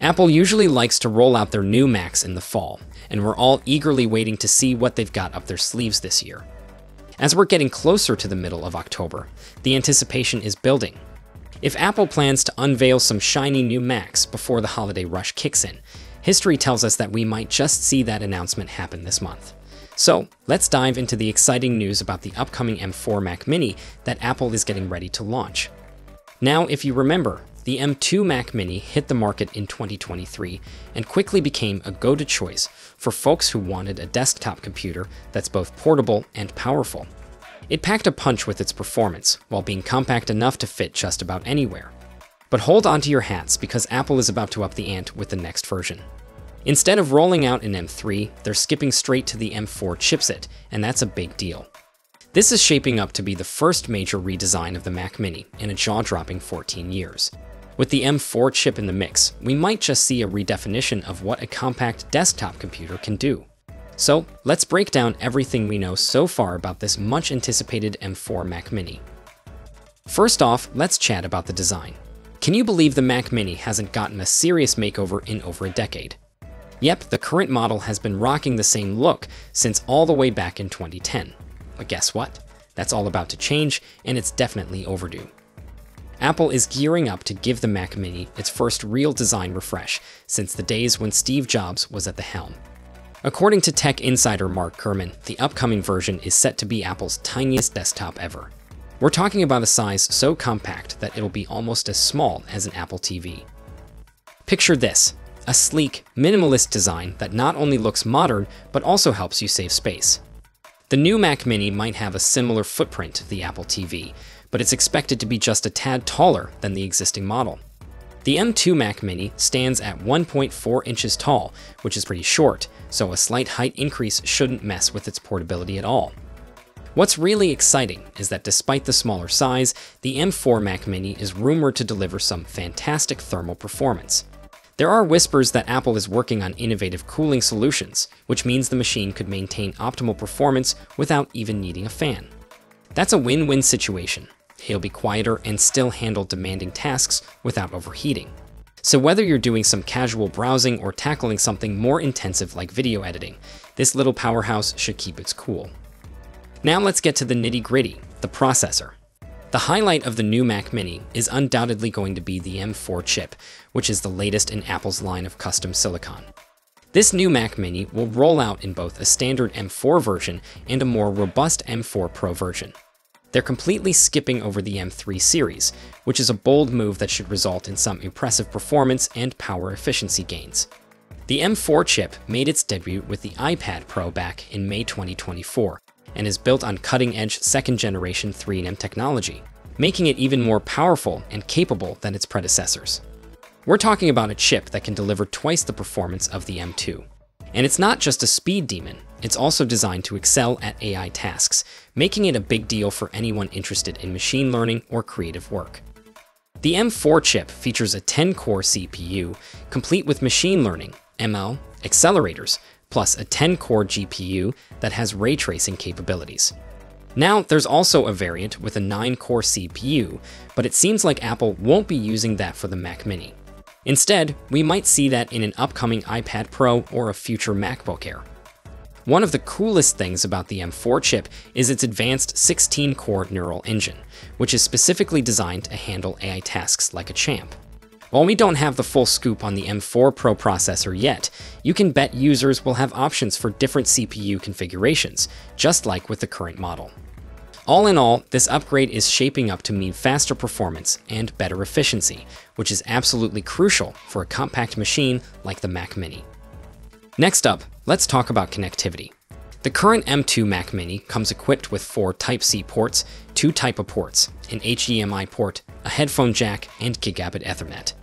Apple usually likes to roll out their new Macs in the fall, and we're all eagerly waiting to see what they've got up their sleeves this year. As we're getting closer to the middle of October, the anticipation is building. If Apple plans to unveil some shiny new Macs before the holiday rush kicks in, history tells us that we might just see that announcement happen this month. So, let's dive into the exciting news about the upcoming M4 Mac Mini that Apple is getting ready to launch. Now, if you remember, the M2 Mac Mini hit the market in 2023 and quickly became a go to choice for folks who wanted a desktop computer that's both portable and powerful. It packed a punch with its performance, while being compact enough to fit just about anywhere. But hold on to your hats because Apple is about to up the ante with the next version. Instead of rolling out an M3, they're skipping straight to the M4 chipset, and that's a big deal. This is shaping up to be the first major redesign of the Mac Mini in a jaw dropping 14 years. With the M4 chip in the mix, we might just see a redefinition of what a compact desktop computer can do. So, let's break down everything we know so far about this much anticipated M4 Mac Mini. First off, let's chat about the design. Can you believe the Mac Mini hasn't gotten a serious makeover in over a decade? Yep, the current model has been rocking the same look since all the way back in 2010. But guess what? That's all about to change, and it's definitely overdue. Apple is gearing up to give the Mac Mini its first real design refresh since the days when Steve Jobs was at the helm. According to tech insider Mark Gurman, the upcoming version is set to be Apple's tiniest desktop ever. We're talking about a size so compact that it'll be almost as small as an Apple TV. Picture this a sleek, minimalist design that not only looks modern, but also helps you save space. The new Mac Mini might have a similar footprint to the Apple TV, but it's expected to be just a tad taller than the existing model. The M2 Mac Mini stands at 1.4 inches tall, which is pretty short, so a slight height increase shouldn't mess with its portability at all. What's really exciting is that despite the smaller size, the M4 Mac Mini is rumored to deliver some fantastic thermal performance. There are whispers that Apple is working on innovative cooling solutions, which means the machine could maintain optimal performance without even needing a fan. That's a win win situation, He'll be quieter and still handle demanding tasks without overheating. So whether you're doing some casual browsing or tackling something more intensive like video editing, this little powerhouse should keep its cool. Now let's get to the nitty gritty, the processor. The highlight of the new Mac Mini is undoubtedly going to be the M4 chip, which is the latest in Apple's line of custom silicon. This new Mac Mini will roll out in both a standard M4 version and a more robust M4 Pro version. They're completely skipping over the M3 series, which is a bold move that should result in some impressive performance and power efficiency gains. The M4 chip made its debut with the iPad Pro back in May 2024 and is built on cutting-edge second-generation 3nm technology, making it even more powerful and capable than its predecessors. We're talking about a chip that can deliver twice the performance of the M2. And it's not just a speed demon, it's also designed to excel at AI tasks, making it a big deal for anyone interested in machine learning or creative work. The M4 chip features a 10-core CPU, complete with machine learning, ML, accelerators, plus a 10-core GPU that has ray tracing capabilities. Now, there's also a variant with a 9-core CPU, but it seems like Apple won't be using that for the Mac Mini. Instead, we might see that in an upcoming iPad Pro or a future MacBook Air. One of the coolest things about the M4 chip is its advanced 16-core neural engine, which is specifically designed to handle AI tasks like a champ. While we don't have the full scoop on the M4 Pro processor yet, you can bet users will have options for different CPU configurations, just like with the current model. All in all, this upgrade is shaping up to mean faster performance and better efficiency, which is absolutely crucial for a compact machine like the Mac Mini. Next up, let's talk about connectivity. The current M2 Mac Mini comes equipped with four Type-C ports, two Type-A ports, an HDMI port, a headphone jack, and Gigabit Ethernet.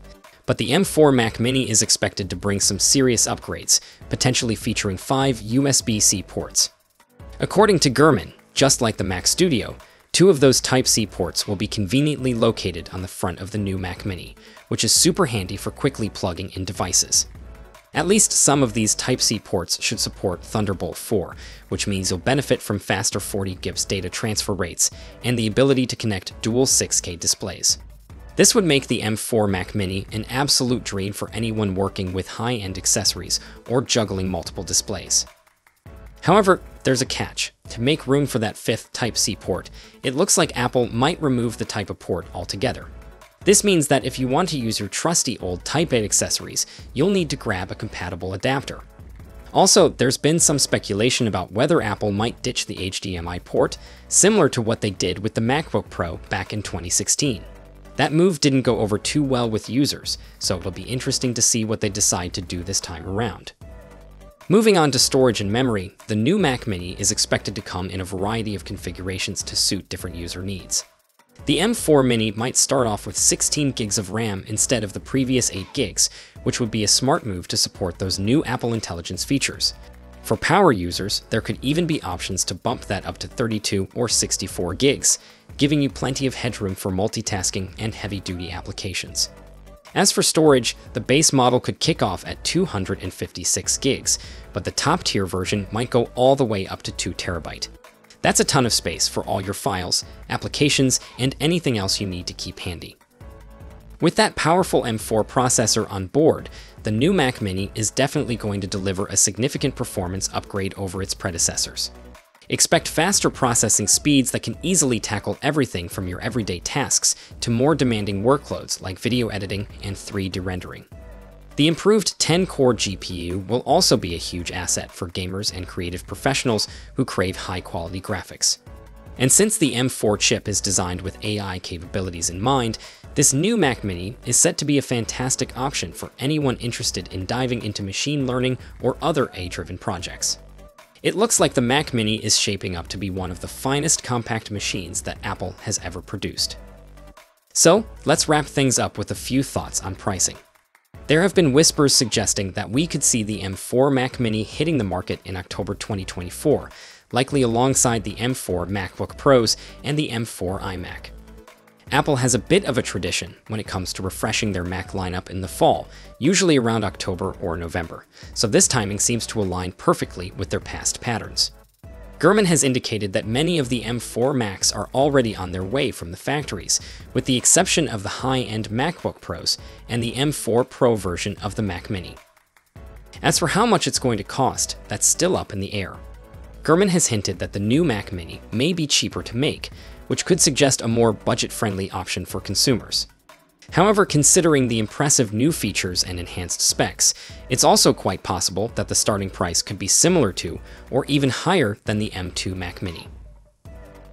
But the M4 Mac Mini is expected to bring some serious upgrades, potentially featuring five USB-C ports. According to Gurman, just like the Mac Studio, two of those Type-C ports will be conveniently located on the front of the new Mac Mini, which is super handy for quickly plugging in devices. At least some of these Type-C ports should support Thunderbolt 4, which means you'll benefit from faster 40 GIPS data transfer rates and the ability to connect dual 6K displays. This would make the M4 Mac Mini an absolute dream for anyone working with high-end accessories or juggling multiple displays. However, there's a catch. To make room for that fifth Type-C port, it looks like Apple might remove the Type-A port altogether. This means that if you want to use your trusty old Type-A accessories, you'll need to grab a compatible adapter. Also, there's been some speculation about whether Apple might ditch the HDMI port, similar to what they did with the MacBook Pro back in 2016. That move didn't go over too well with users, so it'll be interesting to see what they decide to do this time around. Moving on to storage and memory, the new Mac Mini is expected to come in a variety of configurations to suit different user needs. The M4 Mini might start off with 16 gigs of RAM instead of the previous 8 gigs, which would be a smart move to support those new Apple Intelligence features. For power users, there could even be options to bump that up to 32 or 64 gigs, giving you plenty of headroom for multitasking and heavy-duty applications. As for storage, the base model could kick off at 256 gigs, but the top tier version might go all the way up to 2 terabyte. That's a ton of space for all your files, applications, and anything else you need to keep handy. With that powerful M4 processor on board, the new Mac Mini is definitely going to deliver a significant performance upgrade over its predecessors. Expect faster processing speeds that can easily tackle everything from your everyday tasks to more demanding workloads like video editing and 3D rendering. The improved 10-core GPU will also be a huge asset for gamers and creative professionals who crave high-quality graphics. And since the M4 chip is designed with AI capabilities in mind, this new Mac Mini is set to be a fantastic option for anyone interested in diving into machine learning or other AI-driven projects. It looks like the Mac Mini is shaping up to be one of the finest compact machines that Apple has ever produced. So, let's wrap things up with a few thoughts on pricing. There have been whispers suggesting that we could see the M4 Mac Mini hitting the market in October 2024, likely alongside the M4 MacBook Pros and the M4 iMac. Apple has a bit of a tradition when it comes to refreshing their Mac lineup in the fall, usually around October or November, so this timing seems to align perfectly with their past patterns. Gurman has indicated that many of the M4 Macs are already on their way from the factories, with the exception of the high-end MacBook Pros and the M4 Pro version of the Mac Mini. As for how much it's going to cost, that's still up in the air. Gurman has hinted that the new Mac Mini may be cheaper to make, which could suggest a more budget-friendly option for consumers. However, considering the impressive new features and enhanced specs, it's also quite possible that the starting price could be similar to, or even higher than the M2 Mac Mini.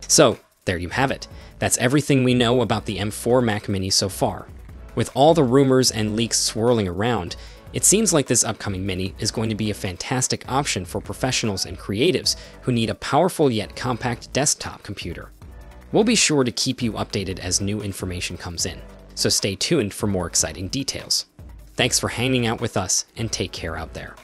So, there you have it. That's everything we know about the M4 Mac Mini so far. With all the rumors and leaks swirling around, it seems like this upcoming Mini is going to be a fantastic option for professionals and creatives who need a powerful yet compact desktop computer. We'll be sure to keep you updated as new information comes in, so stay tuned for more exciting details. Thanks for hanging out with us and take care out there.